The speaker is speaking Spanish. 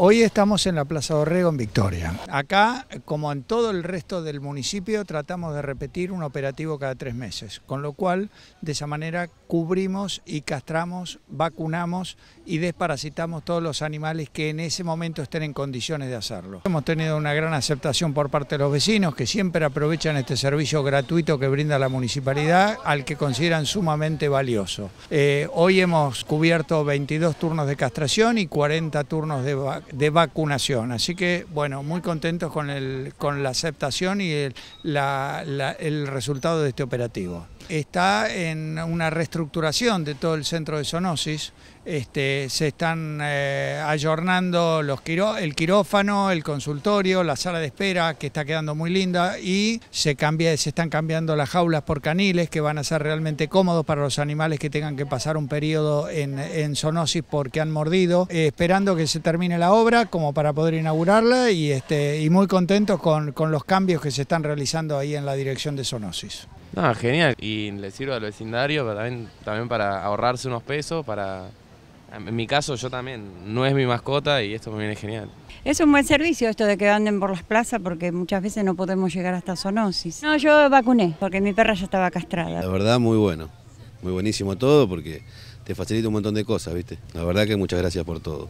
Hoy estamos en la Plaza Dorrego en Victoria. Acá, como en todo el resto del municipio, tratamos de repetir un operativo cada tres meses, con lo cual de esa manera cubrimos y castramos, vacunamos y desparasitamos todos los animales que en ese momento estén en condiciones de hacerlo. Hemos tenido una gran aceptación por parte de los vecinos que siempre aprovechan este servicio gratuito que brinda la municipalidad al que consideran sumamente valioso. Eh, hoy hemos cubierto 22 turnos de castración y 40 turnos de vacunación de vacunación. Así que, bueno, muy contentos con, el, con la aceptación y el, el resultado de este operativo está en una reestructuración de todo el centro de zoonosis. Este, se están eh, ayornando los el quirófano, el consultorio, la sala de espera, que está quedando muy linda, y se, cambia, se están cambiando las jaulas por caniles, que van a ser realmente cómodos para los animales que tengan que pasar un periodo en, en zoonosis porque han mordido, eh, esperando que se termine la obra como para poder inaugurarla y, este, y muy contentos con, con los cambios que se están realizando ahí en la dirección de zoonosis. No, genial. Y le sirve al vecindario también, también para ahorrarse unos pesos, para... En mi caso yo también, no es mi mascota y esto me viene genial. Es un buen servicio esto de que anden por las plazas porque muchas veces no podemos llegar hasta zoonosis. No, yo vacuné porque mi perra ya estaba castrada. La verdad muy bueno, muy buenísimo todo porque te facilita un montón de cosas, ¿viste? La verdad que muchas gracias por todo.